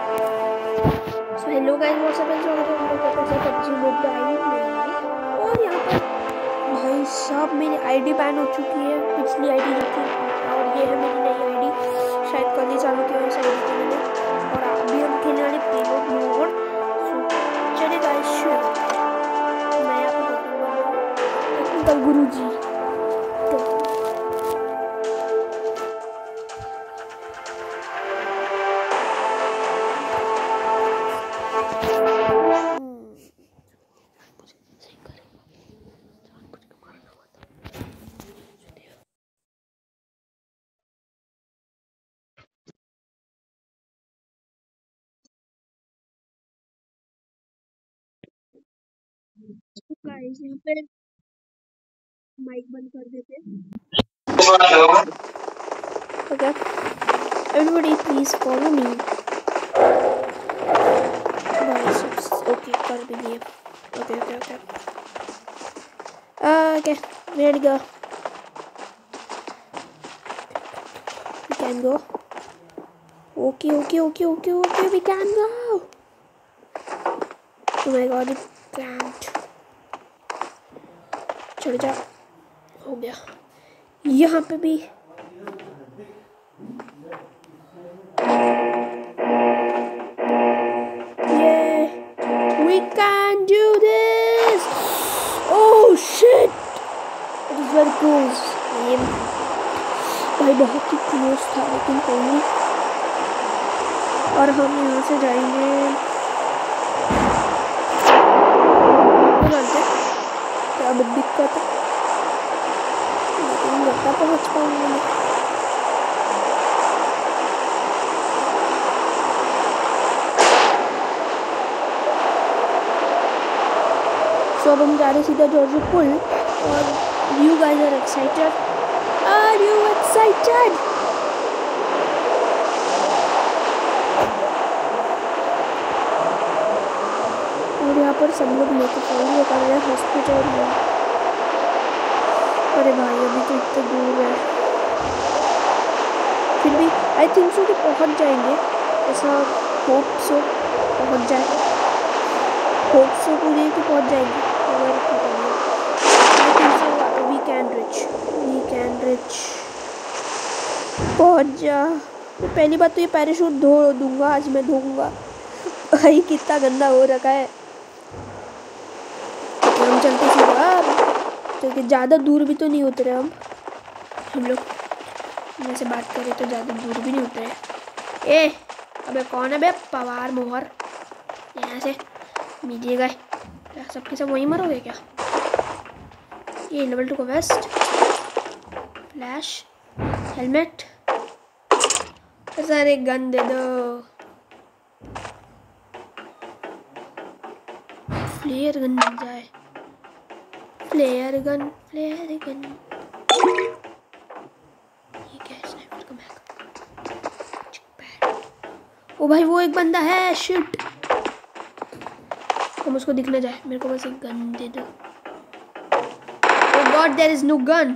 Hello guys लोग और यहाँ पर भाई साहब, मेरी आईडी बैन हो चुकी है, पिछली आईडी जो थी और ये है मेरी नई आईडी शायद कल ही चालू की और अभी हम गाइस यहाँ पे। माइक बंद कर देते हैं। Okay everybody please follow me okay कर दिए okay okay okay okay where go we can go. Okay okay okay okay okay, we can go. Oh my god, it can't चढ़ जा। हो गया। यहाँ पे भी. Oh. भाई, बहुत ही क्लोज था, लेकिन कोई और हम यहाँ से जाएँगे जानते क्या बहुत दिक्कत है लेकिन लगता पहुँच पाऊँगी मैं सो अब हम जा रहे सीधा जॉर्ज पुल और you guys are excited are you excited और यहाँ पर सब लोग मेकअप फॉलो कर रहे हैं हॉस्पिटल में। अरे भाई, अभी तो इतने दूर है। फिर भी आई थिंक सो कि पहुँच जाएँगे। ऐसा होप सो पहुँच जाए होप सो पूरी कि पहुँच जाएँगे। पहुँच जा। तो पहली बात तो ये पैराशूट धो दूँगा, आज मैं धोऊँगा। भाई, कितना गंदा हो रखा है। हम चलते क्योंकि ज़्यादा दूर भी तो नहीं उतरे हम। हम लोग जैसे बात करें तो ज़्यादा दूर भी नहीं उतरे ए, अबे कौन है बे? पवार मोहर। यहाँ से मीडिए गए। क्या सबके सब वहीं मरोगे क्या? ये लेवल टू का vest flash helmet sir gun दे दो। फ्लेयर गन मिल जाए। फ्लेयर गन फ्लेयर गन ओ भाई, वो एक बंदा है शिट हम उसको दिख न जाए। मेरे को बस एक गन दे दो। God there is no gun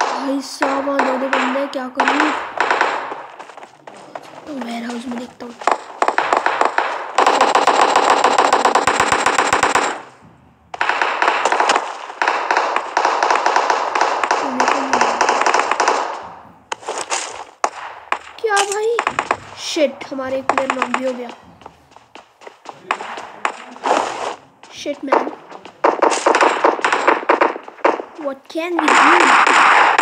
भाई साहब दो दो बंदे, क्या करूँ? तो वेयर हाउस में देखता हूँ क्या भाई शिट हमारे एक प्लेयर नॉक भी हो गया shit man What can we do?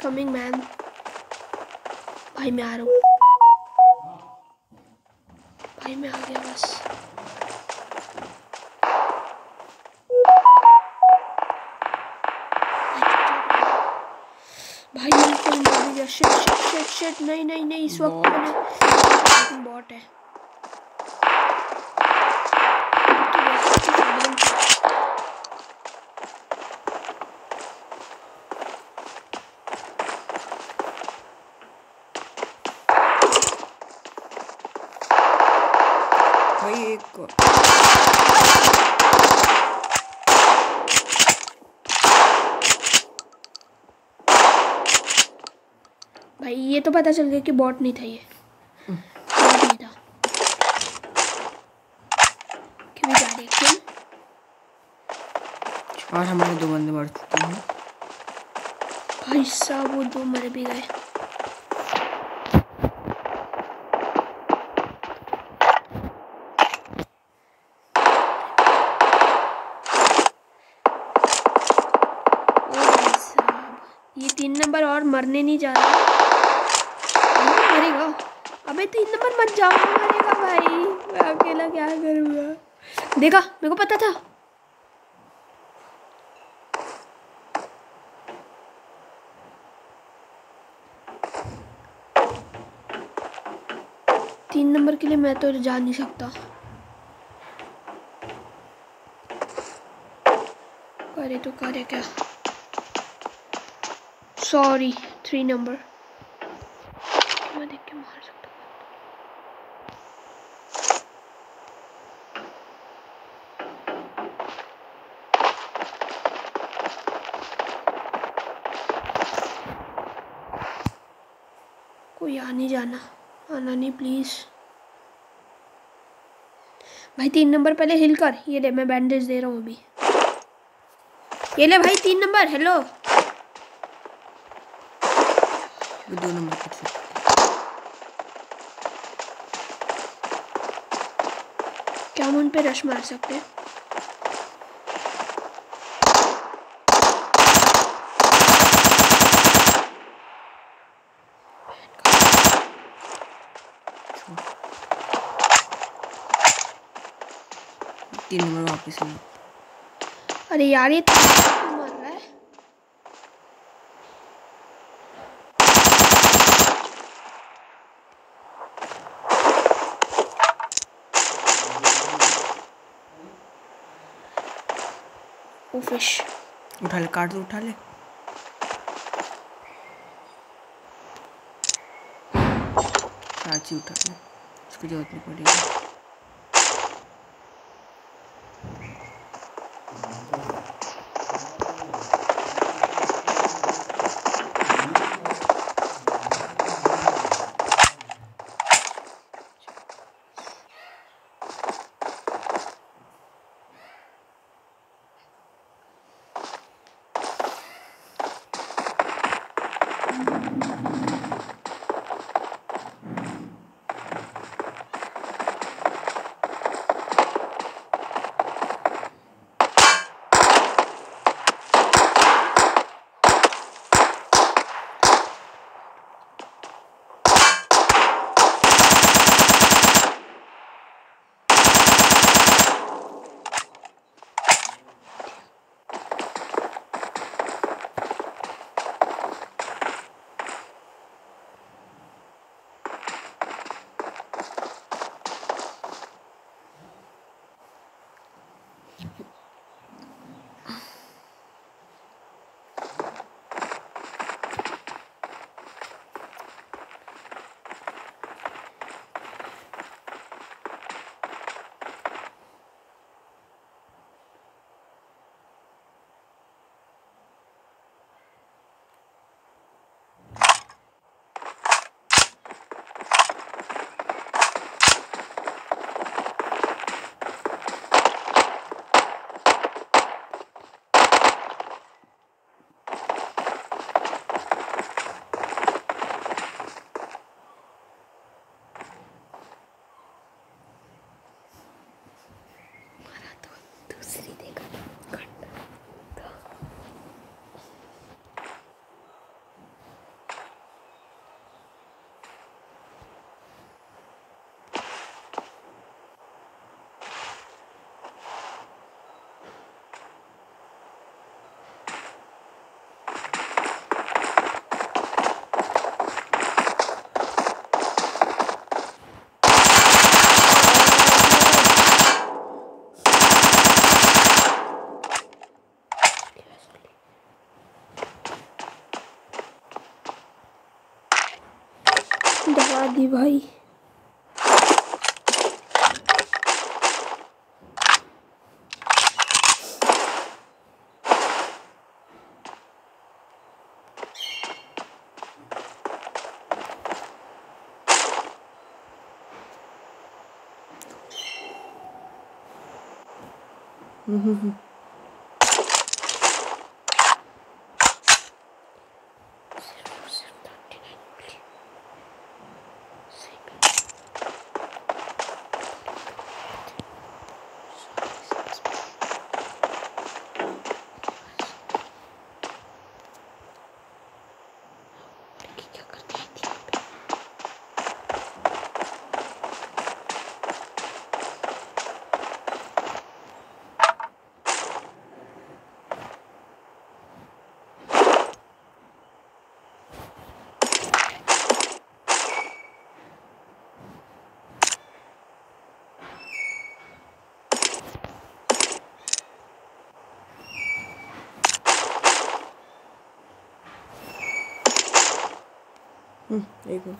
coming, man. भाई मैं आ रहा हूँ। भाई मैं आ गया बस। भाई मैं कोई नहीं शिट शिट शिट शिट नहीं नहीं नहीं इस वक्त मैंने बॉट है। भाई एक भाई ये तो पता चल गया कि बॉट नहीं था ये। बॉट नहीं था। और हमारे दो बंदे मर चुके हैं। भाई साहब वो दो मर भी गए ओ भाई साहब ये तीन नंबर और मरने नहीं जा रहा। मरेगा। अबे तीन नंबर मत जाओ, मरेगा भाई। मैं अकेला क्या करूँगा? देखा, मेरे को पता था। तीन नंबर के लिए मैं तो जा नहीं सकता। करे तो करे क्या? सॉरी थ्री नंबर मैं देख के मार सकता कोई आ नहीं जाना। आना नहीं प्लीज़ भाई, तीन नंबर पहले हिल कर। ये ले, मैं बैंडेज दे रहा हूँ अभी। ये ले भाई, तीन नंबर। हेलो वो दो नंबर कर सकते क्या हम उन पे रश मार सकते हैं? तीन नंबर वापस नहीं अरे यार ये तीन नंबर क्यों मार रहा है ओ फ़िश उठा ले काट दो उठा ले। उठा ले। उसकी ज़रूरत नहीं पड़ेगी। Sri vậy Mm-hmm. 응, 이거.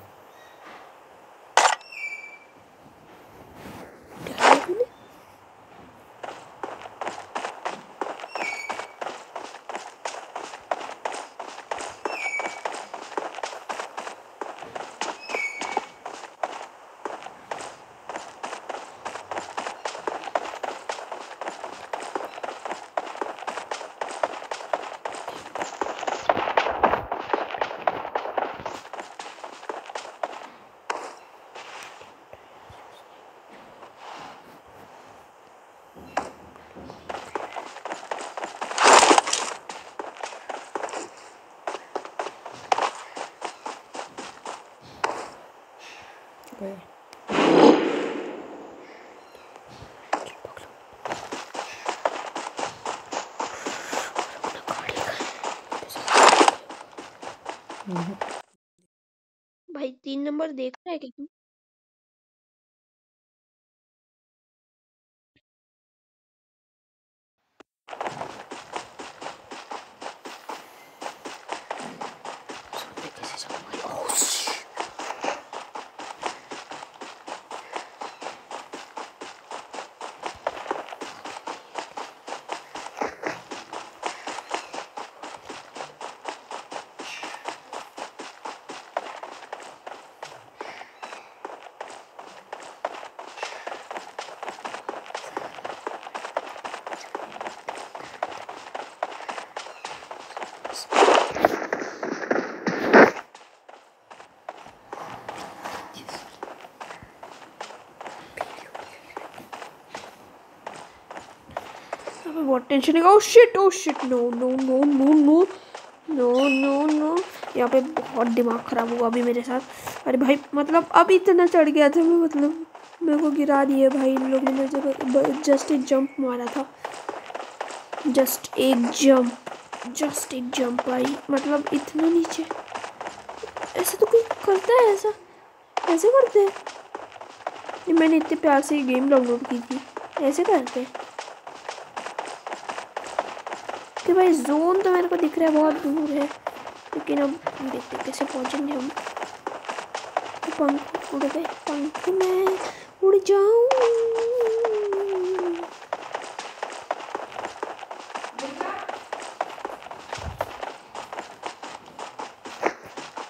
भाई तीन नंबर देख रहा है क्या तू? बहुत टेंशन है। ओह shit oh shit no no no no no no no no यहाँ पे बहुत दिमाग खराब हुआ अभी मेरे साथ। अरे भाई मतलब अब इतना चढ़ गया था मैं मतलब मेरे को गिरा दिए भाई इन लोगों ने जब जस्ट एक जंप मारा था। जस्ट एक जंप जस्ट एक जंप भाई। मतलब इतना नीचे। ऐसा तो कोई करता है ऐसा? ऐसे करते हैं? मैंने इतने प्यार से गेम डाउनलोड की थी। ऐसे करते हैं? कि भाई जोन तो मेरे को दिख रहा है, बहुत दूर है। लेकिन अब देखते कैसे पहुँचेंगे हम। तो पंख उड़ गए, पंख में उड़ जाऊँ।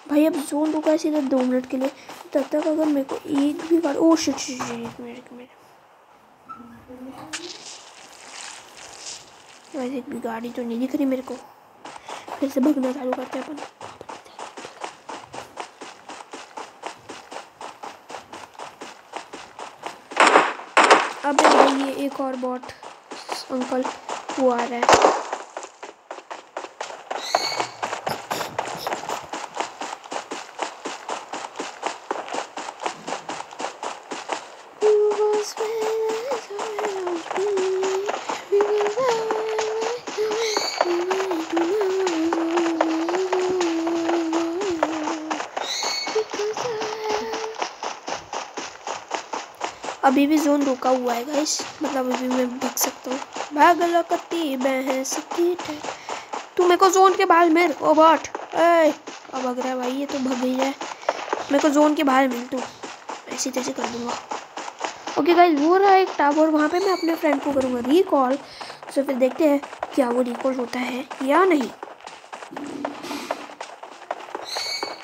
भाई अब जोन रुका सीधा दो मिनट के लिए। तब तक अगर मेरे को एक भी बार ओ शिट शिट एक मिनट एक मिनट वैसे गाड़ी तो नहीं दिख रही मेरे को। फिर से भगना चालू करते हैं अपन। अब ये एक और बॉट अंकल वो आ रहा है। अभी भी जोन रुका हुआ है गाइस मतलब अभी मैं भग सकता हूँ। भाग लकती भैंस की टे- तू मेरे को जोन के बाहर मेरे ओ बॉट ए अब भग रहा है भाई, ये तो भग ही जाए मेरे को जोन के बाहर मिल तू। ऐसे तैसे कर दूँगा। ओके गाइस वो रहा एक टावर वहाँ पे मैं अपने फ्रेंड को करूँगा रिकॉल तो फिर देखते हैं क्या वो रिकॉल होता है या नहीं।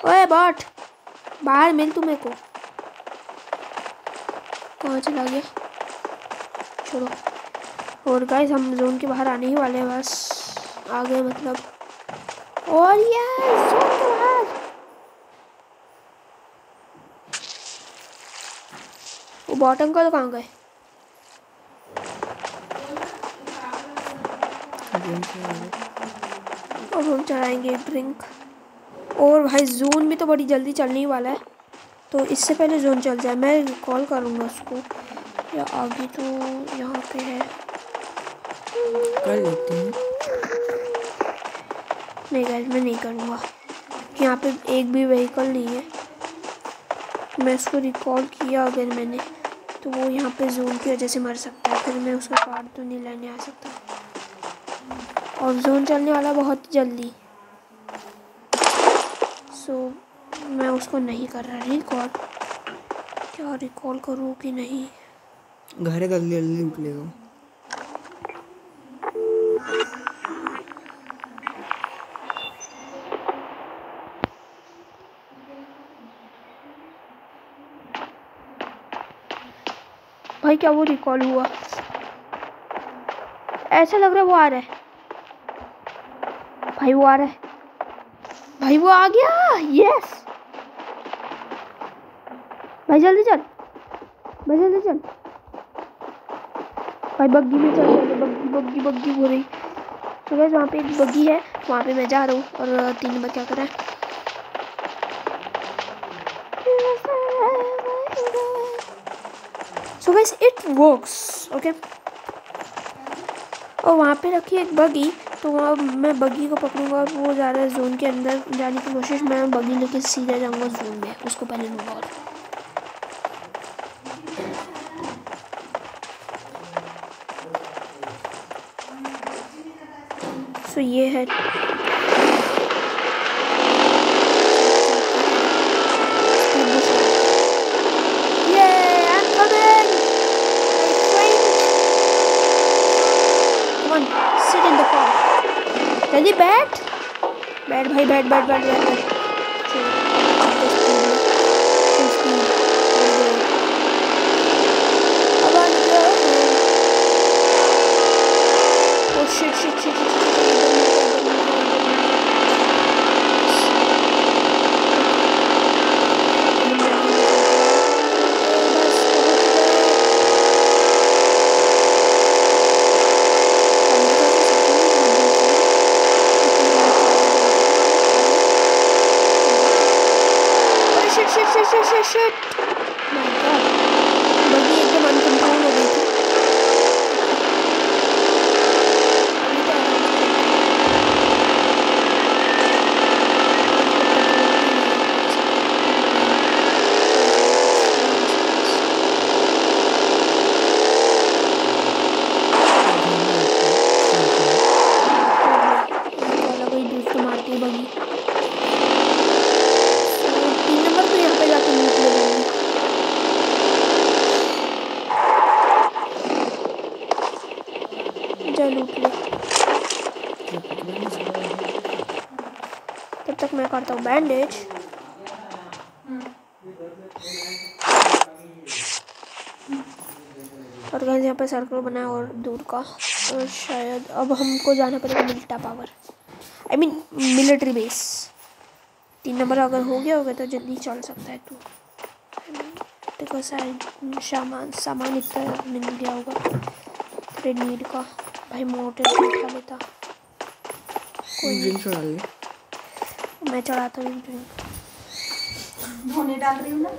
ओए बॉट बाहर मिल तू मेरे को। कहाँ चला गया। छोड़ो और गाइस हम जोन के बाहर आने ही वाले हैं, बस। आ गए मतलब। और यार जोन के बाहर। वो बॉटम का तो कहाँ गए। और हम चढ़ाएँगे ड्रिंक और भाई जोन भी तो बड़ी जल्दी चलने ही वाला है। तो इससे पहले जोन चल जाए। मैं कॉल करूँगा उसको। या आगे तो यहाँ पे है। कर लेते हैं। नहीं गाइस मैं नहीं करूँगा। यहाँ पे एक भी व्हीकल नहीं है। मैं उसको रिकॉल किया अगर मैंने तो वो यहाँ पे जोन की वजह से मर सकता है। फिर मैं उसका कार्ड तो नहीं लेने आ सकता। और जोन चलने वाला बहुत जल्दी। सो मैं उसको नहीं कर रहा रिकॉल क्या रिकॉल करूँ कि नहीं? घर है जल्दी जल्दी लूट लेगा भाई क्या वो रिकॉल हुआ? ऐसा लग रहा है वो आ रहा है। भाई वो आ रहा है। भाई वो आ गया! यस भाई, जल्दी चल। भाई, जल्दी चल। भाई, बग्गी में चल जल्दी बग्गी बग्गी बग्गी हो रही। तो गैस वहाँ पे एक बग्गी है। वहाँ पे मैं जा रहा हूँ और तीन नंबर क्या कर रहा है? So guys it works okay और वहाँ पे रखी एक बगी तो वहाँ मैं बगी को पकड़ूँगा और वो जा रहा है जोन के अंदर। जाने की कोशिश, मैं बगी लेके सीधा जाऊँगा जोन में। उसको पहले लूँगा और सो ये है. जल्दी बैठ बैठ भाई बैठ बैठ बैठ बैठ बैठ चलो, चलते speed में। Full speed, और गए। अब आ जाओ। Oh shit, shit, shit, shit, shit, shit, इधर नहीं गए, इधर नहीं गए, इधर नहीं गए। बस पहुँच गए Oh shit shit shit shit shit shit My god बग्गी एकदम अनकंट्रोल हो गई थी अभी तो आराम से चलती है। वाला कोई दूसरा मारती है बगी तो तीन नंबर तो यहाँ पे जाके लूट ले जाएँगे जा लूट ले तब तक बैंडेज और गाइस यहाँ पे सर्कल बना है और दूर का। और शायद अब हमको जाना पड़ेगा मिल्टा power I mean military base तीन नंबर अगर हो गया होगा तो जल्दी चल सकता है तू। देखो शायद सामान सामान इतना मिल गया होगा। तेरे नीड का। भाई मोटर उठा लेता। कोई मैं चढ़ाता हूँ ड्रिंक धोने डाल रही हूँ ना?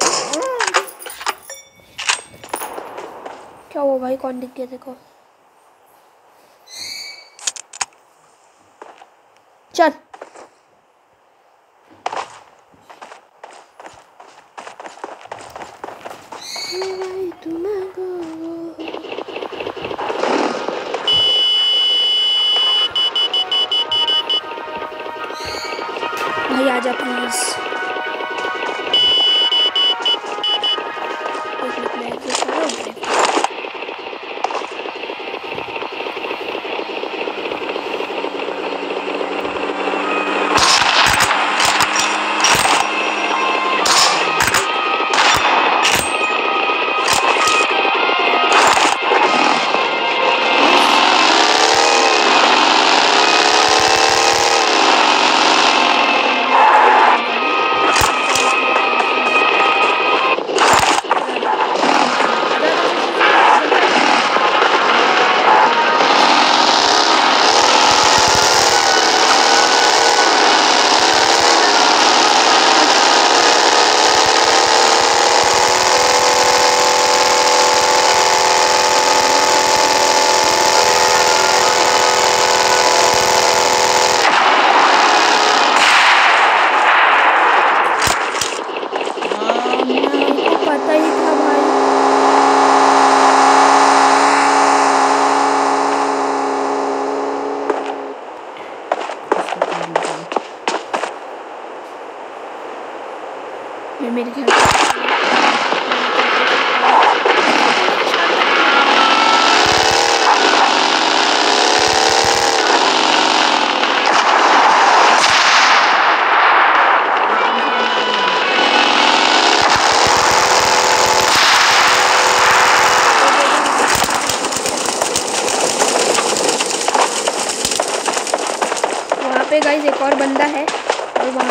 क्या वो भाई? कौन दिख गया देखो चल।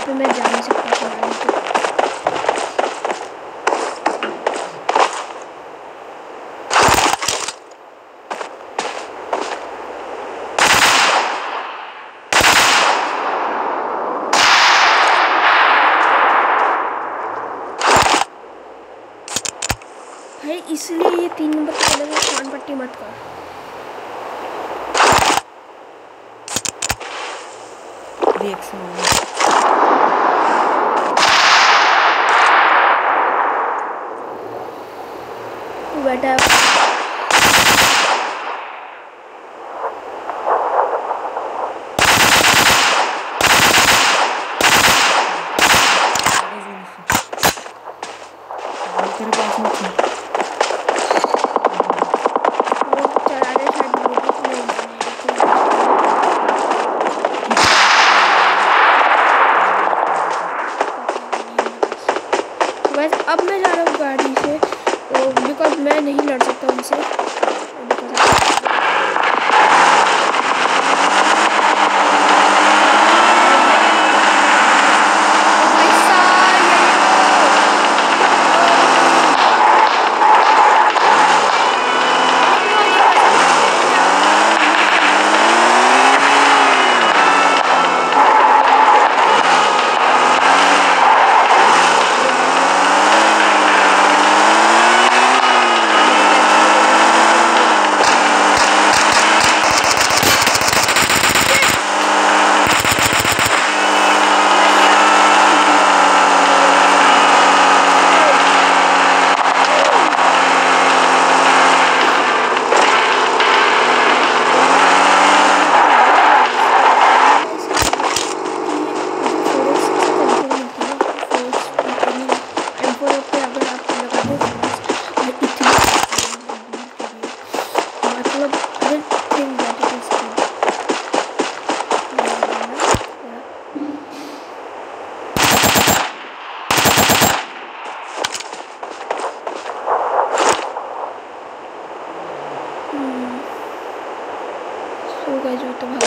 पे मैं जा नहीं सकता फ़िलहाल तो भाई, इसलिए ये तीन नंबर के कलर में कान पट्टी मत कर reaction on. Leute. मैं नहीं लड़ सकता उनसे। cuello, todo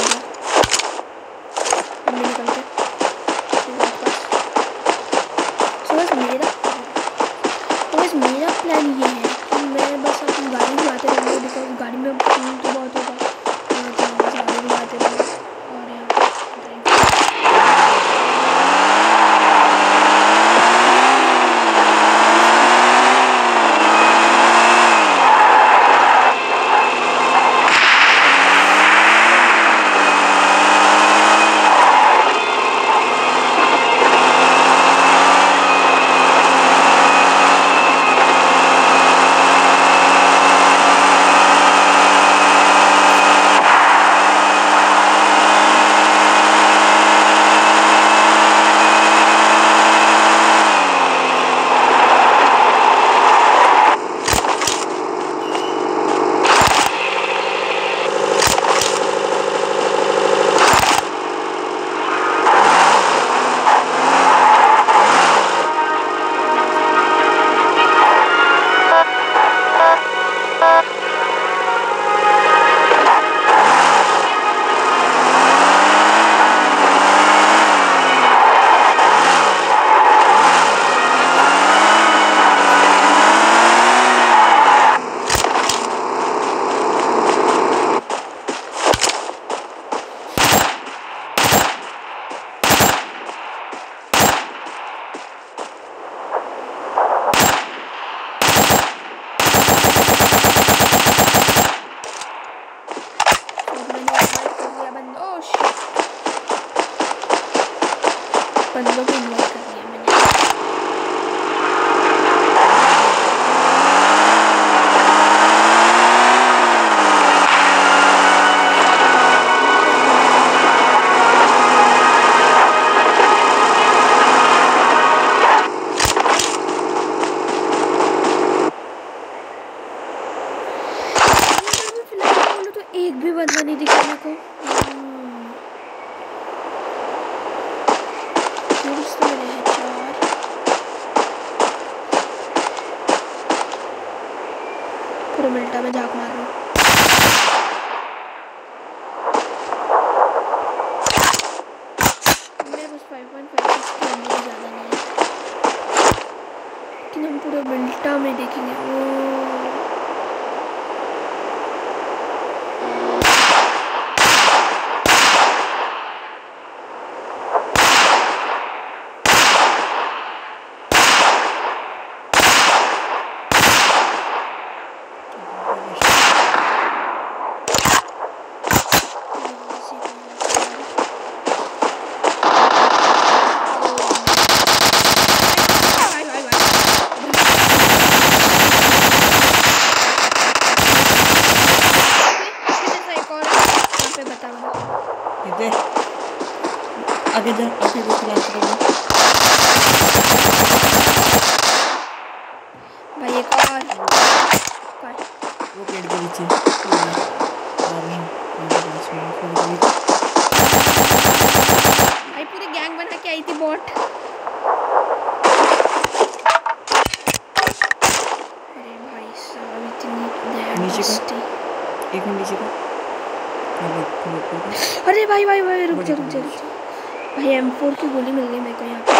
फोर की गोली मिल गई मेरे को यहाँ पे।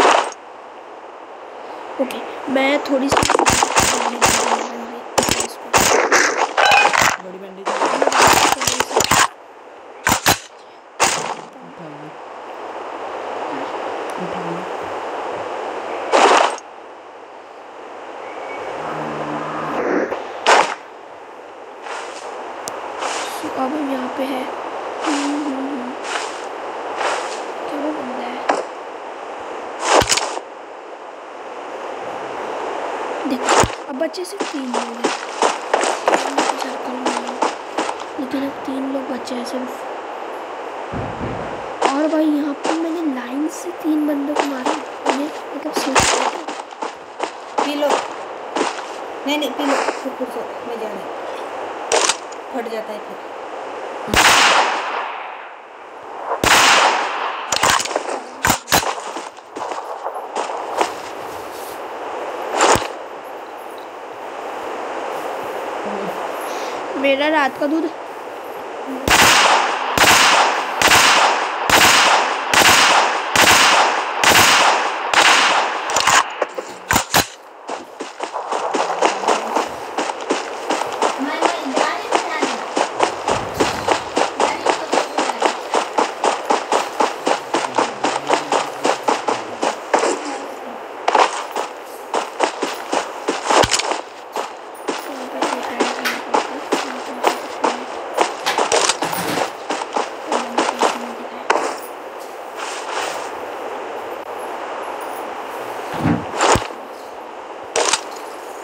ओके मैं थोड़ी सी अब हम यहाँ पे है हम्म, हम्म, हम्म। क्या वो बंदा है देखो अब बच्चे सिर्फ़ तीन लोग हैं। सर्कल में लेकिन अब तीन लोग बच्चे हैं सिर्फ़। और भाई, यहाँ पर मैंने लाइन से तीन बंदों को मारा। मैंने मतलब सोच पी लो। नहीं नहीं, पी लो। फिर मैं जा रही फट जाता है फिर। मेरा रात का दूध मैं मैं जा रही हूँ जा रही हूँ जा रही हूँ तो जा रही हूँ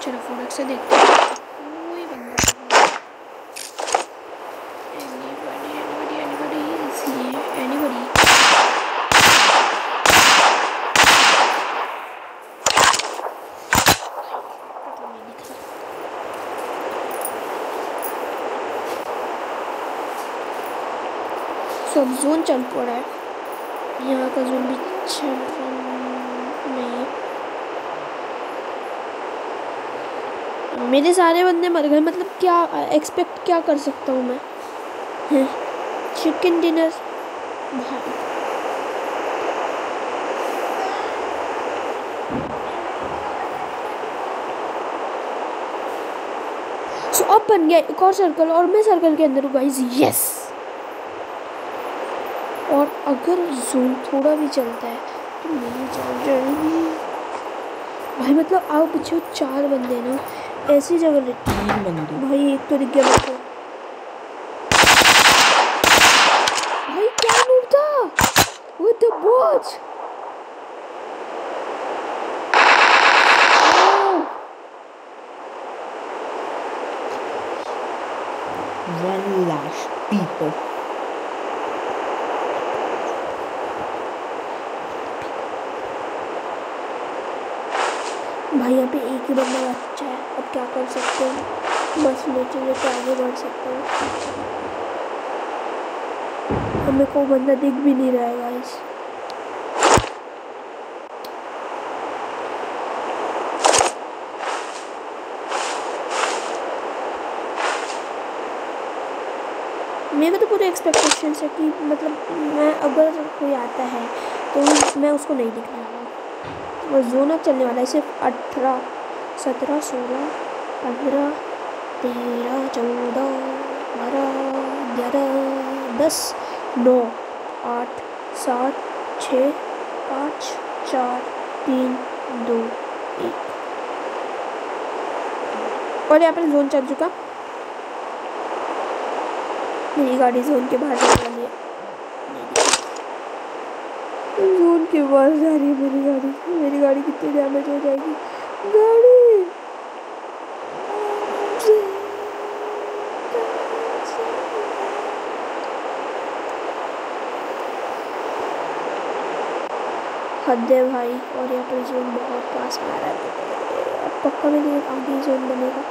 चलो फोरक से देखते हैं कोई बंदा anybody anybody anybody is here anybody पता नहीं दिख रहा जोन चल पड़ा है। यहाँ का जोन भी नहीं। मेरे सारे बंदे मर गए मतलब क्या एक्सपेक्ट क्या कर सकता हूँ मैं? चिकन डिनर भाई। अब बन गया एक और सर्कल और मैं सर्कल के अंदर हूँ गाइस यस और अगर जूम थोड़ा भी चलता है तो मेरी जान जाएगी। भाई मतलब आओ पीछे चार बंदे ना ऐसी जगह तीन बंदे। भाई एक तो दिख गया मेरे को। भाई क्या मूव था? वो द one people भाई यहाँ पे एक ही बंदा बच्चा है अब क्या कर सकते हैं। बस लेते लेते आगे बढ़ सकते हैं। हमें कोई बंदा दिख भी नहीं रहा है गाइस मेरे तो पूरे एक्सपेक्टेशन है कि मतलब मैं अगर कोई आता है तो मैं उसको नहीं दिखने वाला। और जोन चलने वाला है, सिर्फ़ अठारह, सत्रह, सोलह। पंद्रह तेरह चौदह बारह ग्यारह दस नौ आठ सात छः पाँच चार तीन दो एक। और यहाँ पर जोन चल चुका। मेरी गाड़ी जोन के बाहर जाने वाली है। जोन के बाहर जा रही है मेरी गाड़ी। मेरी गाड़ी कितनी डैमेज हो जाएगी। गाड़ी हद है भाई, और यहाँ पर जोन बहुत पास में आ रहा है। पक्का में नहीं आगे जोन बनेगा।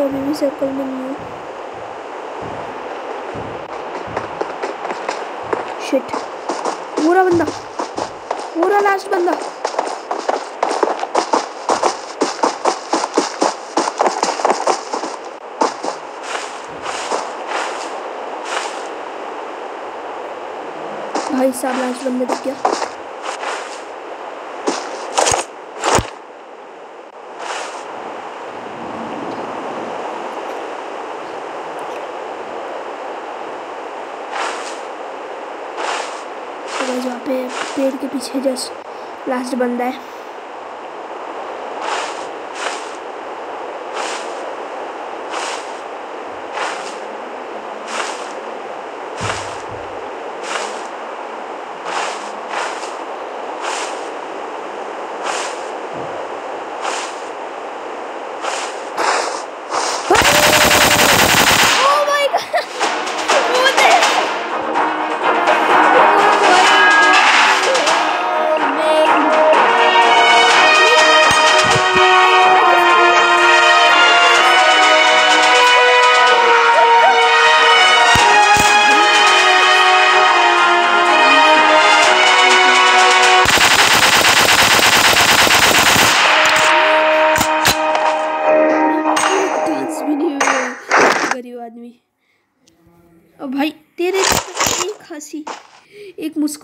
अभी भी सर्कल में नहीं हूँ। शिट पूरा बंदा, पूरा लास्ट बंदा भाई साहब लास्ट बंदा दिख गया। तो वहाँ पे पेड़ के पीछे जस्ट लास्ट बंदा है।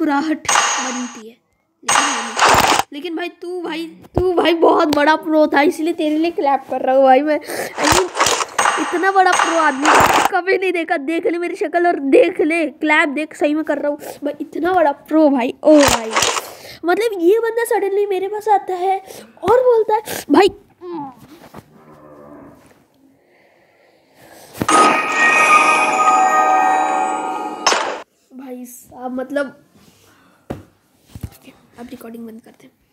मुस्कुराहट बनती है। लेकिन भाई, तू भाई तू भाई बहुत बड़ा प्रो था, इसलिए तेरे लिए क्लैप कर रहा हूँ भाई मैं। इतना बड़ा प्रो आदमी कभी नहीं देखा। देख ले मेरी शक्ल और देख ले। क्लैप देख, सही में कर रहा हूँ। भाई, इतना बड़ा प्रो भाई। ओ भाई। मतलब ये बंदा सडनली मेरे पास आता है और बोलता है, भाई भाई साहब मतलब अब रिकॉर्डिंग बंद करते हैं।